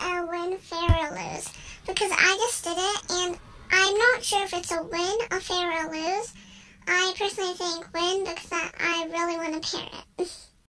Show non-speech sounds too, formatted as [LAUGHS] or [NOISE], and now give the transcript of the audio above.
a win, fair, or lose because I just did it and I'm not sure if it's a win, a fair, or lose. I personally think win because I, I really want to pair it. [LAUGHS]